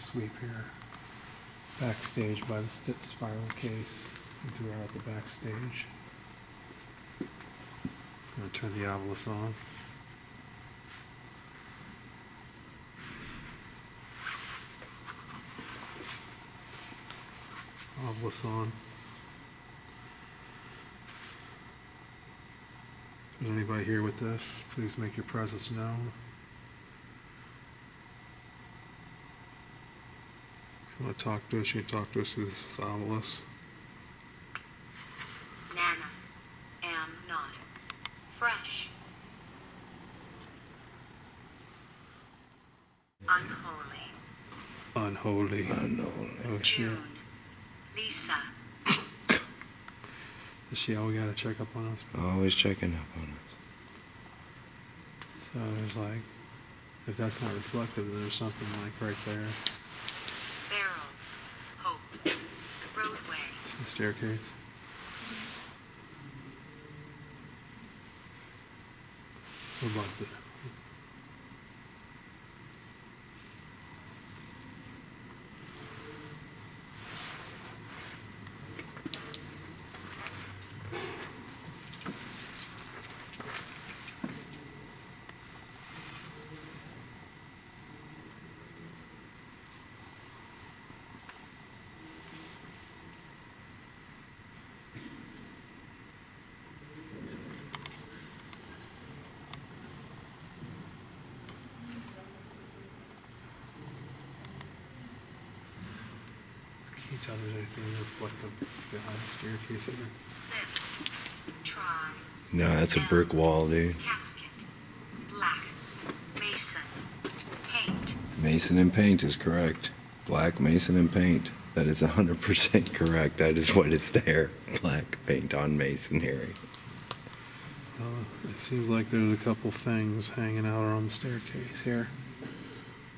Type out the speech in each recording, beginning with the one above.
sweep here. Backstage by the spiral case, and throughout the backstage. I'm gonna turn the obelisk on. Obelisk on. There's anybody here with this, please make your presence known. You want to talk to us, you can talk to us through this obelisk. Nana. Am not. Fresh. Unholy. Unholy. Unknown. Oh shit. June. Lisa. Is she all we gotta check up on us? Always checking up on us. So there's like, if that's not reflective, then there's something like right there. Barrel. Hope. Roadway. It's the staircase. Above it. Can you tell there's anything reflective behind the staircase here? Try. No, that's a brick wall, dude. Casket. Black. Mason. Paint. Mason and paint is correct. Black mason and paint. That is 100% correct. That is what is there. Black paint on masonry. Uh, it seems like there's a couple things hanging out on the staircase here.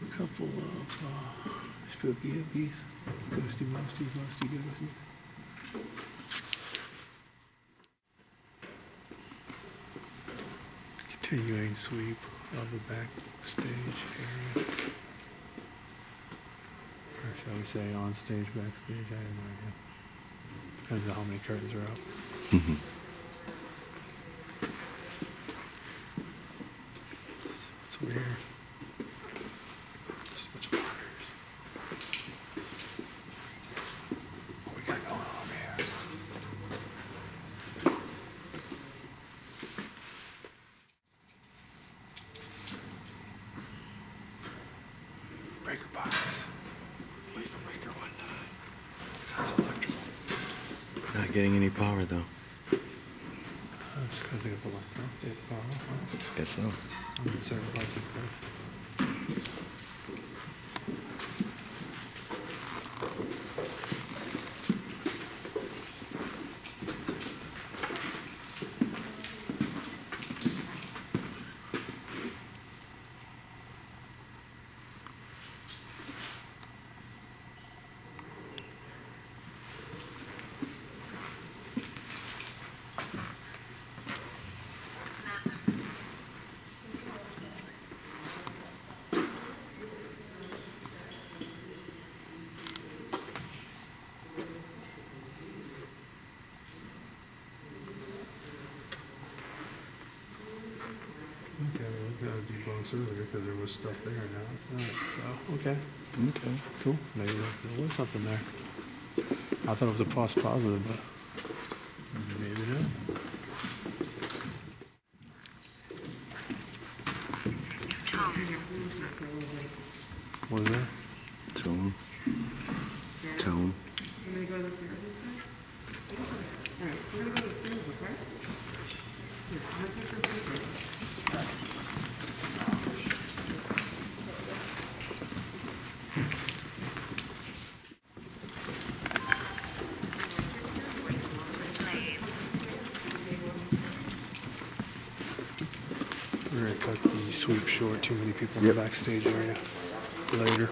A couple of uh, spooky hookies. Ghosty mosty, ghosty ghosty. Continuing sweep of the backstage area. Or shall we say on stage, backstage? I have no idea. Depends on how many curtains are up. It's weird. Just a bunch of wires. What we got going on over here? Breaker box. Waker, waker, one time. That's electrical. Not getting any power though. That's because they got the lights off. They have the power off. Guess so. I'm lights like this. Map. Okay, well, we got to debunk earlier because there was stuff there. Now it's not. So okay, Okay. cool. Maybe there, there was something there. I thought it was a false positive, but maybe not. Tone. Was there? Tone. Tone. We're gonna cut the sweep short. Too many people in Yep. the backstage area. Later.